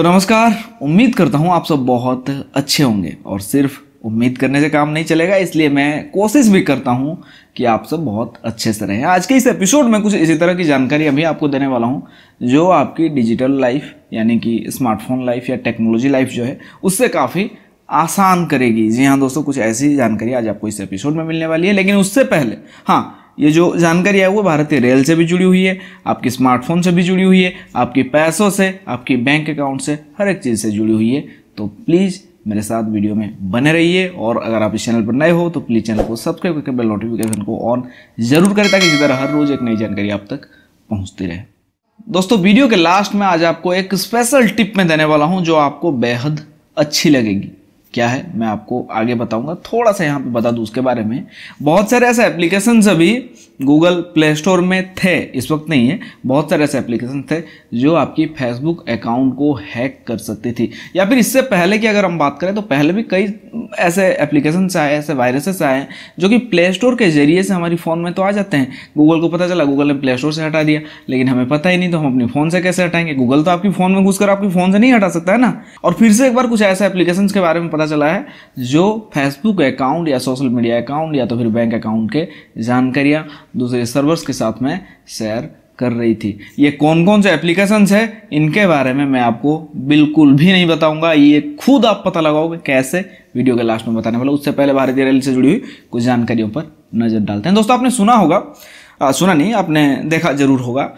तो नमस्कार, उम्मीद करता हूँ आप सब बहुत अच्छे होंगे। और सिर्फ़ उम्मीद करने से काम नहीं चलेगा, इसलिए मैं कोशिश भी करता हूँ कि आप सब बहुत अच्छे से रहें। आज के इस एपिसोड में कुछ इसी तरह की जानकारी अभी आपको देने वाला हूँ, जो आपकी डिजिटल लाइफ यानी कि स्मार्टफ़ोन लाइफ या टेक्नोलॉजी लाइफ जो है, उससे काफ़ी आसान करेगी। जी हाँ दोस्तों, कुछ ऐसी जानकारी आज आपको इस एपिसोड में मिलने वाली है। लेकिन उससे पहले हाँ ये जो जानकारी है वो भारतीय रेल से भी जुड़ी हुई है, आपके स्मार्टफ़ोन से भी जुड़ी हुई है, आपके पैसों से, आपके बैंक अकाउंट से, हर एक चीज़ से जुड़ी हुई है। तो प्लीज़ मेरे साथ वीडियो में बने रहिए और अगर आप इस चैनल पर नए हो तो प्लीज़ चैनल को सब्सक्राइब करके बेल नोटिफिकेशन को ऑन ज़रूर करें ताकि इसी तरह हर रोज़ एक नई जानकारी आप तक पहुँचती रहे। दोस्तों, वीडियो के लास्ट में आज आपको एक स्पेशल टिप में देने वाला हूँ, जो आपको बेहद अच्छी लगेगी। क्या है, मैं आपको आगे बताऊँगा, थोड़ा सा यहाँ पे बता दूँ उसके बारे में। बहुत सारे ऐसे एप्लीकेशन अभी गूगल प्ले स्टोर में थे, इस वक्त नहीं है। बहुत सारे ऐसे एप्लीकेशन थे जो आपकी फेसबुक अकाउंट को हैक कर सकती थी। या फिर इससे पहले की अगर हम बात करें तो पहले भी कई ऐसे एप्लीकेशन आए, ऐसे वायरसेस आए जो कि प्ले स्टोर के ज़रिए से हमारी फ़ोन में तो आ जाते हैं। गूगल को पता चला गूगल ने प्ले स्टोर से हटा दिया, लेकिन हमें पता ही नहीं तो हम अपनी फ़ोन से कैसे हटाएँगे? गूगल तो आपकी फ़ोन में घुस आपकी फ़ोन से नहीं हटा सकता, है ना? और फिर से एक बार कुछ ऐसे एप्लीकेशन के बारे में पता चला है, जो फेसबुक अकाउंट या सोशल मीडिया अकाउंट या तो फिर बैंक अकाउंट के जानकारियाँ दूसरे सर्वर्स के साथ में शेयर कर रही थी। ये कौन कौन से एप्लीकेशन है इनके बारे में मैं आपको बिल्कुल भी नहीं बताऊँगा। ये खुद आप पता लगाओगे कैसे वीडियो के लास्ट में बताने वाला उससे पहले भारतीय रेल से जुड़ी हुई कुछ जानकारियों पर नज़र डालते हैं। दोस्तों आपने सुना होगा आ, सुना नहीं आपने देखा ज़रूर होगा।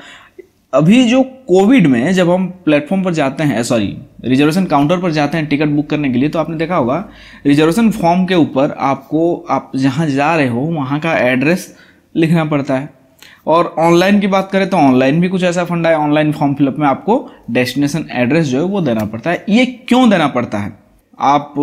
अभी जो कोविड में जब हम प्लेटफॉर्म पर जाते हैं सॉरी रिजर्वेशन काउंटर पर जाते हैं टिकट बुक करने के लिए तो आपने देखा होगा रिजर्वेशन फॉर्म के ऊपर आपको आप जहाँ जा रहे हो वहाँ का एड्रेस लिखना पड़ता है। और ऑनलाइन की बात करें तो ऑनलाइन भी कुछ ऐसा फंडा है। ऑनलाइन फॉर्म फिलअप में आपको डेस्टिनेशन एड्रेस जो है वो देना पड़ता है। ये क्यों देना पड़ता है? आप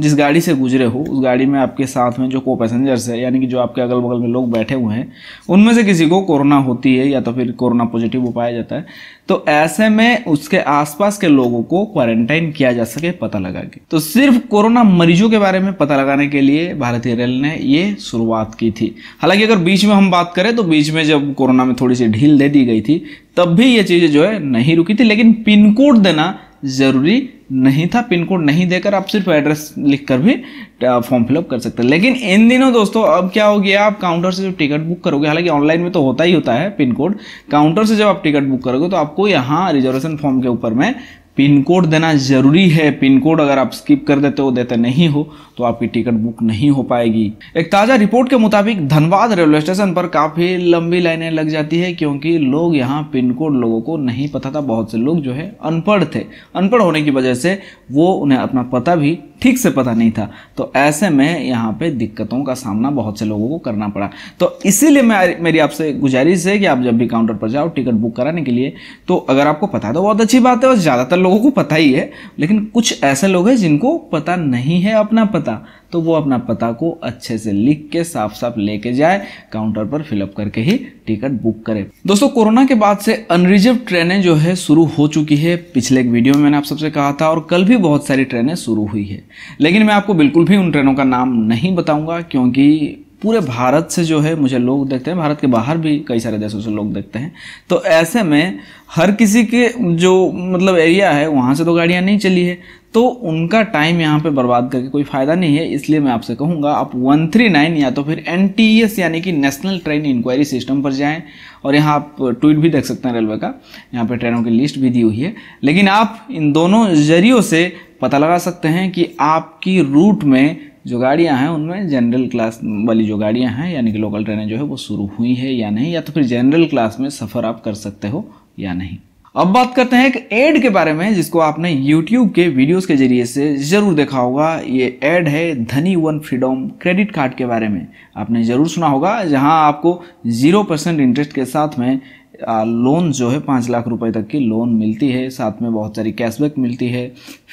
जिस गाड़ी से गुजरे हो, उस गाड़ी में आपके साथ में जो को पैसेंजर्स है, यानी कि जो आपके अगल बगल में लोग बैठे हुए हैं, उनमें से किसी को कोरोना होती है या तो फिर कोरोना पॉजिटिव हो पाया जाता है। तो ऐसे में उसके आसपास के लोगों को क्वारंटाइन किया जा सके, पता लगा के। तो सिर्फ़ कोरोना मरीजों के बारे में पता लगाने के लिए भारतीय रेल ने ये शुरुआत की थी। हालाँकि अगर बीच में हम बात करें तो बीच में जब कोरोना में थोड़ी सी ढील दे दी गई थी, तब भी ये चीज़ें जो है नहीं रुकी थी, लेकिन पिन कोड देना ज़रूरी नहीं था, पिन कोड नहीं देकर आप सिर्फ़ एड्रेस लिख कर भी फॉर्म फिलअप कर सकते हैं। लेकिन इन दिनों दोस्तों, अब क्या हो गया, आप काउंटर से जब टिकट बुक करोगे, हालाँकि ऑनलाइन में तो होता ही होता है पिन कोड काउंटर से जब आप टिकट बुक करोगे तो आपको यहाँ रिजर्वेशन फॉर्म के ऊपर में पिन कोड देना ज़रूरी है। पिन कोड अगर आप स्किप कर देते हो, देते नहीं हो तो आपकी टिकट बुक नहीं हो पाएगी। एक ताज़ा रिपोर्ट के मुताबिक धनबाद रेलवे स्टेशन पर काफ़ी लंबी लाइनें लग जाती है क्योंकि लोग यहाँ पिन कोड लोगों को नहीं पता था, बहुत से लोग जो है अनपढ़ थे। अनपढ़ होने की वजह से वो उन्हें अपना पता भी ठीक से पता नहीं था। तो ऐसे में यहाँ पे दिक्कतों का सामना बहुत से लोगों को करना पड़ा। तो इसीलिए मैं मेरी आपसे गुजारिश है कि आप जब भी काउंटर पर जाओ टिकट बुक कराने के लिए तो अगर आपको पता है तो बहुत अच्छी बात है और ज़्यादातर लोगों को पता ही है, लेकिन कुछ ऐसे लोग हैं जिनको पता नहीं है अपना पता। तो वो अपना पता को अच्छे से लिख के साफ़ साफ़ लेके जाए, काउंटर पर फिलअप करके ही टिकट बुक करे। दोस्तों, कोरोना के बाद से अनरिजर्व ट्रेनें जो है शुरू हो चुकी है। पिछले एक वीडियो में मैंने आप सबसे कहा था और कल भी बहुत सारी ट्रेनें शुरू हुई है। लेकिन मैं आपको बिल्कुल भी उन ट्रेनों का नाम नहीं बताऊँगा, क्योंकि पूरे भारत से जो है मुझे लोग देखते हैं, भारत के बाहर भी कई सारे देशों से लोग देखते हैं। तो ऐसे में हर किसी के जो मतलब एरिया है, वहाँ से तो गाड़ियाँ नहीं चली है। तो उनका टाइम यहाँ पे बर्बाद करके कोई फ़ायदा नहीं है, इसलिए मैं आपसे कहूँगा, आप 139 या तो फिर एन यानी कि नेशनल ट्रेन इंक्वायरी सिस्टम पर जाएँ, और यहाँ आप ट्वीट भी देख सकते हैं रेलवे का, यहाँ पे ट्रेनों की लिस्ट भी दी हुई है। लेकिन आप इन दोनों जरियों से पता लगा सकते हैं कि आपकी रूट में जो गाड़ियाँ हैं, उनमें जनरल क्लास वाली जो गाड़ियाँ हैं, यानी कि लोकल ट्रेनें जो है वो शुरू हुई है या नहीं, या तो फिर जनरल क्लास में सफ़र आप कर सकते हो या नहीं। अब बात करते हैं एक एड के बारे में, जिसको आपने YouTube के वीडियोस के ज़रिए से ज़रूर देखा होगा। ये एड है धनी वन फ्रीडम क्रेडिट कार्ड के बारे में। आपने ज़रूर सुना होगा, जहाँ आपको ज़ीरो परसेंट इंटरेस्ट के साथ में लोन जो है पाँच लाख रुपए तक की लोन मिलती है। साथ में बहुत सारी कैशबैक मिलती है।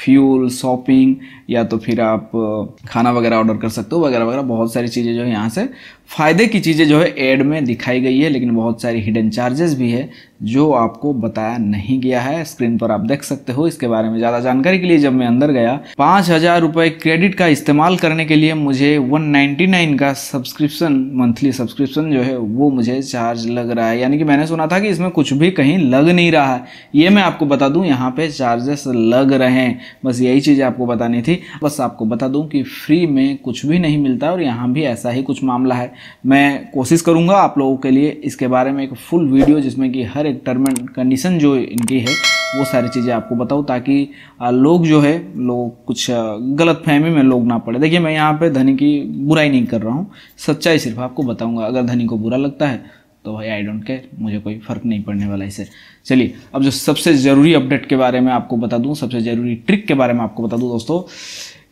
फ्यूल शॉपिंग या तो फिर आप खाना वगैरह ऑर्डर कर सकते हो, वगैरह वगैरह, बहुत सारी चीज़ें जो है यहाँ से। फ़ायदे की चीज़ें जो है एड में दिखाई गई है, लेकिन बहुत सारी हिडन चार्जेस भी है। जो आपको बताया नहीं गया है स्क्रीन पर आप देख सकते हो। इसके बारे में ज़्यादा जानकारी के लिए जब मैं अंदर गया, पाँच हज़ार रुपये क्रेडिट का इस्तेमाल करने के लिए मुझे 199 का सब्सक्रिप्शन मंथली सब्सक्रिप्शन जो है, वो मुझे चार्ज लग रहा है। यानी कि मैंने सुना था कि इसमें कुछ भी कहीं लग नहीं रहा है। ये मैं आपको बता दूँ, यहाँ पे चार्जेस लग रहे हैं। बस यही चीज़ आपको बतानी थी। बस आपको बता दूँ कि फ्री में कुछ भी नहीं मिलता और यहाँ भी ऐसा ही कुछ मामला है। मैं कोशिश करूँगा आप लोगों के लिए इसके बारे में एक फुल वीडियो जिसमें कि हर एक टर्म एंड कंडीशन जो इनकी है, वो सारी चीज़ें आपको बताऊँ ताकि लोग जो है, लोग कुछ गलत फहमी में लोग ना पड़े। देखिए, मैं यहाँ पे धनी की बुराई नहीं कर रहा हूँ, सच्चाई सिर्फ़ आपको बताऊँगा। अगर धनी को बुरा लगता है तो भाई आई डोंट केयर मुझे कोई फ़र्क नहीं पड़ने वाला इसे। चलिए, अब जो सबसे ज़रूरी अपडेट के बारे में आपको बता दूँ, सबसे ज़रूरी ट्रिक के बारे में आपको बता दूँ, दोस्तों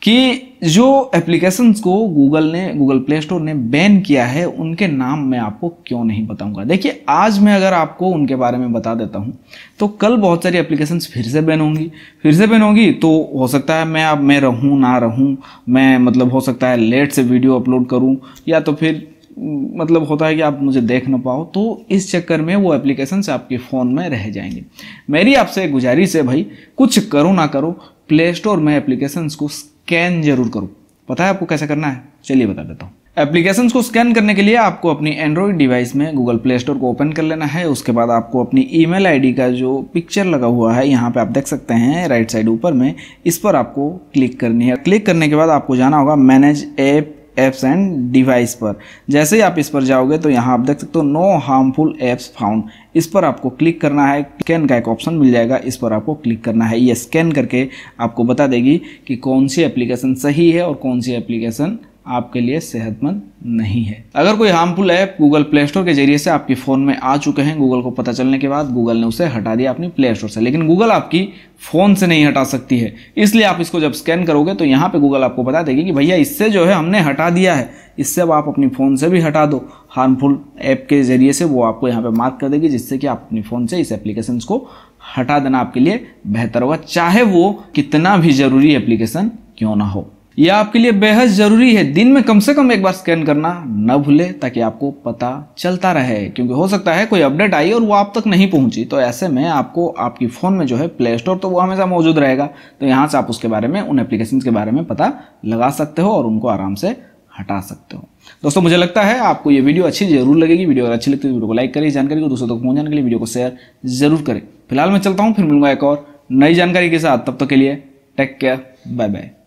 कि जो एप्लीकेशंस को गूगल ने गूगल प्ले स्टोर ने बैन किया है, उनके नाम मैं आपको क्यों नहीं बताऊँगा? देखिए, आज मैं अगर आपको उनके बारे में बता देता हूँ तो कल बहुत सारी एप्लीकेशंस फिर से बैन होंगी। फिर से बैन होगी तो हो सकता है मैं अब, मैं रहूँ, ना रहूँ, मैं मतलब हो सकता है लेट से वीडियो अपलोड करूँ, या तो फिर मतलब होता है कि आप मुझे देख ना पाओ तो इस चक्कर में वो एप्लीकेशन आपके फ़ोन में रह जाएँगे। मेरी आपसे गुजारिश है भाई, कुछ करो ना करो प्ले स्टोर में एप्लीकेशंस को स्कैन ज़रूर करो। पता है आपको कैसे करना है? चलिए बता देता हूँ। एप्लीकेशन को स्कैन करने के लिए आपको अपनी एंड्रॉइड डिवाइस में गूगल प्ले स्टोर को ओपन कर लेना है। उसके बाद आपको अपनी ईमेल आईडी का जो पिक्चर लगा हुआ है, यहाँ पे आप देख सकते हैं राइट साइड ऊपर में, इस पर आपको क्लिक करनी है। क्लिक करने के बाद आपको जाना होगा manage app apps and device पर। जैसे ही आप इस पर जाओगे तो यहाँ आप देख सकते हो नो हार्मफुल एप्स फाउंड इस पर आपको क्लिक करना है स्कैन का एक ऑप्शन मिल जाएगा, इस पर आपको क्लिक करना है। ये स्कैन करके आपको बता देगी कि कौन सी एप्लीकेशन सही है और कौन सी एप्लीकेशन आपके लिए सेहतमंद नहीं है। अगर कोई harmful app Google Play Store के ज़रिए से आपके फ़ोन में आ चुके हैं गूगल को पता चलने के बाद गूगल ने उसे हटा दिया अपनी प्ले स्टोर से। लेकिन गूगल आपकी फ़ोन से नहीं हटा सकती है। इसलिए आप इसको जब स्कैन करोगे तो यहाँ पे गूगल आपको बता देगी कि भैया, इससे जो है हमने हटा दिया है। इससे अब आप अपनी फ़ोन से भी हटा दो। हार्मफुल ऐप के ज़रिए से वो आपको यहाँ पे मार्क कर देगी, जिससे कि आप अपनी फ़ोन से इस एप्लीकेशन को हटा देना आपके लिए बेहतर होगा, चाहे वो कितना भी ज़रूरी एप्लीकेशन क्यों ना हो। यह आपके लिए बेहद ज़रूरी है। दिन में कम से कम एक बार स्कैन करना न भूले, ताकि आपको पता चलता रहे। क्योंकि हो सकता है कोई अपडेट आई और वो आप तक नहीं पहुँची। तो ऐसे में आपको आपकी फ़ोन में जो है प्ले स्टोर तो वो हमेशा मौजूद रहेगा। तो यहाँ से आप उसके बारे में, उन एप्लीकेशन के बारे में पता लगा सकते हो और उनको आराम से हटा सकते हो। दोस्तों, मुझे लगता है आपको ये वीडियो अच्छी ज़रूर लगेगी। वीडियो अगर अच्छी लगती है वीडियो को लाइक करें जानकारी को दूसरों तक पहुँचाने के लिए वीडियो को शेयर ज़रूर करें। फ़िलहाल मैं चलता हूँ, फिर मिलूँगा एक और नई जानकारी के साथ। तब तक के लिए टेक केयर बाय बाय